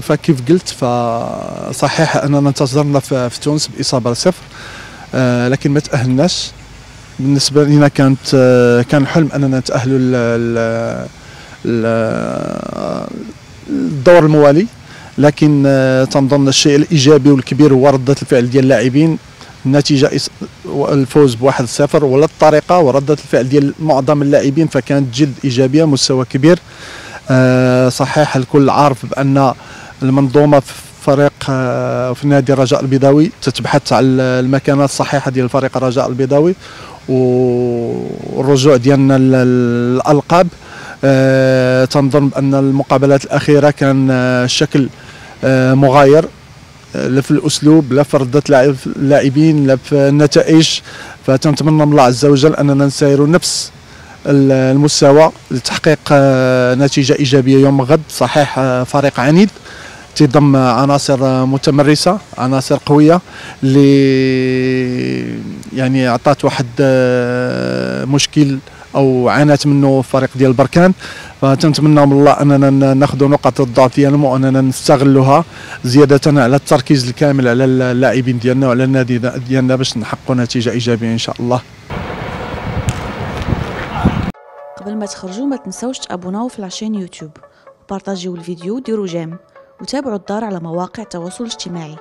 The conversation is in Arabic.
فكيف قلت فصحيح أننا انتظرنا في تونس بإصابة صفر آه، لكن ما تأهلناش. بالنسبة لنا كانت آه، كان حلم أننا نتأهلوا الدور الموالي لكن آه، تنظن الشيء الإيجابي والكبير هو رده الفعل ديال اللاعبين. النتيجه الفوز بواحد صفر ولا الطريقة وردة الفعل ديال معظم اللاعبين فكانت جد إيجابية مستوى كبير. آه، صحيح الكل عارف بأن المنظومة في فريق آه، في نادي الرجاء البيضاوي تتبحث على المكانات الصحيحة ديال فريق الرجاء البيضاوي والرجوع ديالنا للألقاب. آه، تنظن بأن المقابلات الأخيرة كان الشكل آه، مغاير. آه، لا في الأسلوب لا في ردة لاعب- اللاعبين لا في النتائج. فتنتمنى من الله عز وجل أننا نسيروا نفس ال- المستوى لتحقيق آه، نتيجة إيجابية يوم غد صحيح آه، فريق عنيد. تضم عناصر آه، متمرسة عناصر قوية اللي يعني عطات واحد مشكل أو عانت منه فريق ديال بركان. فتنتمنى من الله أننا ناخذ نقاط الضعف ديالهم وأننا نستغلوها زيادة على التركيز الكامل على اللاعبين ديالنا وعلى النادي ديالنا باش نحققوا نتيجة إيجابية إن شاء الله. قبل ما تخرجوا ما تنسوش تابوناو في العشان يوتيوب. وبارطاجيو الفيديو وديروا جيم. وتابعوا الدار على مواقع التواصل الاجتماعي.